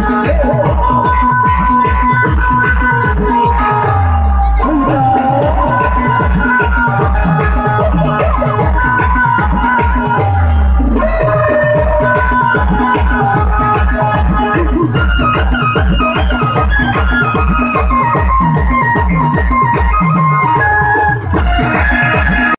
Hey.